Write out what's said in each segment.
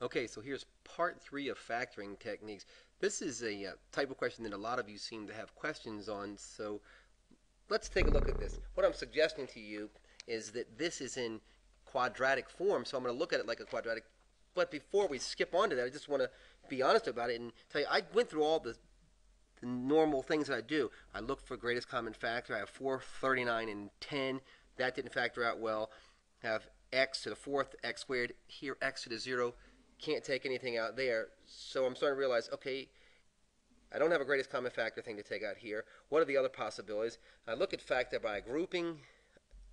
Okay, so here's part three of factoring techniques. This is a uh, type of question that a lot of you seem to have questions on, so let's take a look at this. What I'm suggesting to you is that this is in quadratic form, so I'm going to look at it like a quadratic. But before we skip on to that, I just want to be honest about it and tell you I went through all the, the normal things that I do. I look for greatest common factor. I have 4, 39, and 10. That didn't factor out well. I have x to the fourth, x squared. Here, x to the 0 can't take anything out there. So I'm starting to realize, okay, I don't have a greatest common factor thing to take out here. What are the other possibilities? I look at factor by grouping.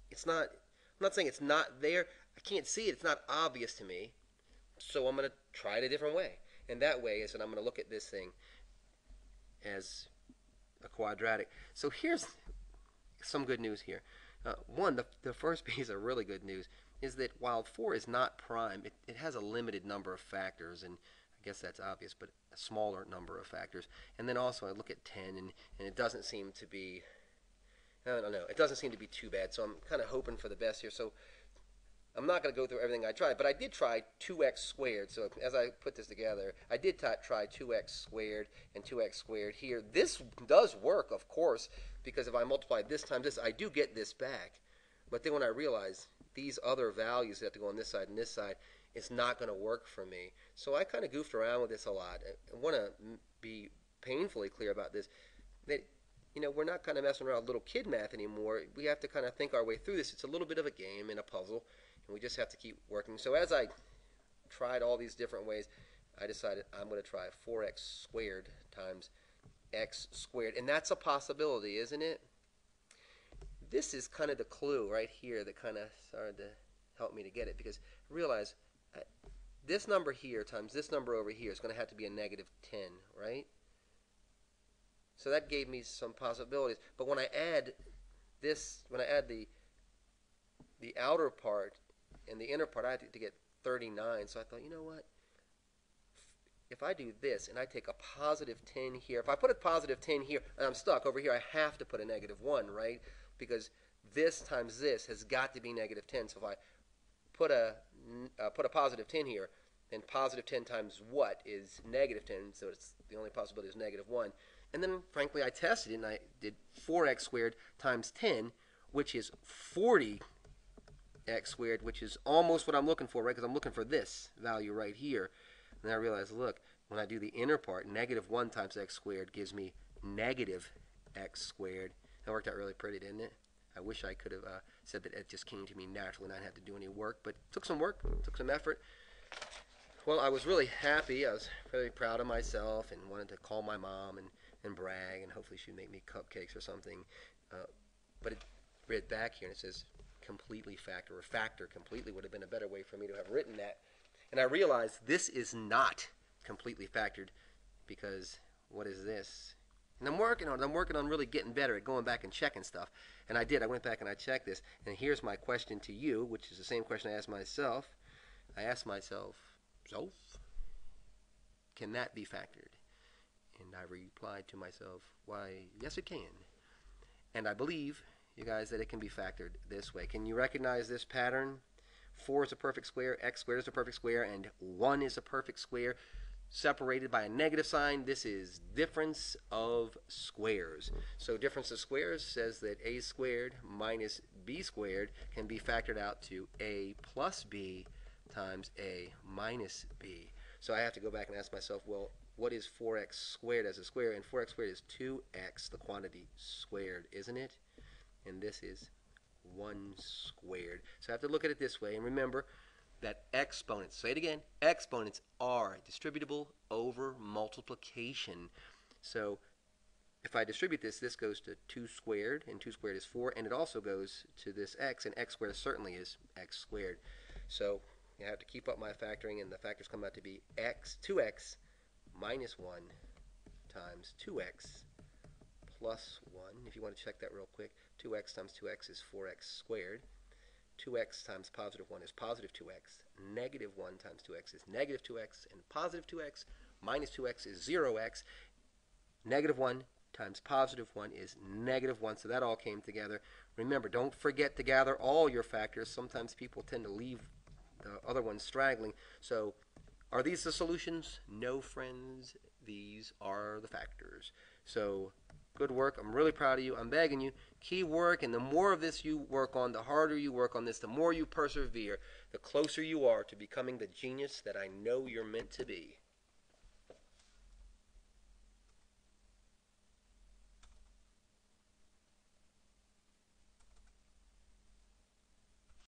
It's not, I'm not saying it's not there. I can't see it. It's not obvious to me. So I'm going to try it a different way. And that way is that I'm going to look at this thing as a quadratic. So here's some good news here. Uh, one, the, the first piece of really good news is that while 4 is not prime, it, it has a limited number of factors, and I guess that's obvious, but a smaller number of factors. And then also I look at 10, and, and it doesn't seem to be, I don't know, it doesn't seem to be too bad, so I'm kind of hoping for the best here. So I'm not going to go through everything I tried, but I did try 2x squared. So as I put this together, I did try 2x squared and 2x squared here. This does work, of course, because if I multiply this times this, I do get this back. But then when I realize these other values that have to go on this side and this side, it's not going to work for me. So I kind of goofed around with this a lot. I want to be painfully clear about this. That you know, we're not kind of messing around with little kid math anymore. We have to kind of think our way through this. It's a little bit of a game and a puzzle, and we just have to keep working. So as I tried all these different ways, I decided I'm going to try 4x squared times x squared. And that's a possibility, isn't it? This is kind of the clue right here that kind of started to help me to get it because realize uh, this number here times this number over here is going to have to be a negative 10, right? So that gave me some possibilities. But when I add this, when I add the the outer part and the inner part, I had to get 39. So I thought, you know what? If I do this and I take a positive 10 here, if I put a positive 10 here and I'm stuck over here, I have to put a negative 1, right? Because this times this has got to be negative 10. So if I put a uh, put a positive 10 here, then positive 10 times what is negative 10. So it's the only possibility is negative 1. And then, frankly, I tested it and I did 4x squared times 10, which is 40x squared, which is almost what I'm looking for, right? Because I'm looking for this value right here. And I realized, look, when I do the inner part, negative 1 times x squared gives me negative x squared. That worked out really pretty, didn't it? I wish I could have uh, said that it just came to me naturally and I had to do any work, but took some work, took some effort. Well, I was really happy. I was really proud of myself and wanted to call my mom and, and brag, and hopefully she'd make me cupcakes or something. Uh, but it read back here and it says completely factor, or factor completely would have been a better way for me to have written that. And I realized this is not completely factored because what is this? And I'm working on it. I'm working on really getting better at going back and checking stuff. And I did. I went back and I checked this. And here's my question to you, which is the same question I asked myself. I asked myself, so, can that be factored? And I replied to myself, why, yes, it can. And I believe, you guys, that it can be factored this way. Can you recognize this pattern? 4 is a perfect square, x squared is a perfect square, and 1 is a perfect square separated by a negative sign. This is difference of squares. So difference of squares says that a squared minus b squared can be factored out to a plus b times a minus b. So I have to go back and ask myself, well, what is 4x squared as a square? And 4x squared is 2x, the quantity squared, isn't it? And this is 1 squared. So I have to look at it this way. And remember, that exponents, say it again, exponents are distributable over multiplication. So if I distribute this, this goes to 2 squared, and 2 squared is 4, and it also goes to this x, and x squared certainly is x squared. So you have to keep up my factoring, and the factors come out to be x, 2x minus 1 times 2x plus 1. If you want to check that real quick, 2x times 2x is 4x squared. 2x times positive 1 is positive 2x. Negative 1 times 2x is negative 2x. And positive 2x minus 2x is 0x. Negative 1 times positive 1 is negative 1. So that all came together. Remember, don't forget to gather all your factors. Sometimes people tend to leave the other ones straggling. So Are these the solutions? No, friends. These are the factors. So, good work. I'm really proud of you. I'm begging you. Keep work, and the more of this you work on, the harder you work on this, the more you persevere, the closer you are to becoming the genius that I know you're meant to be.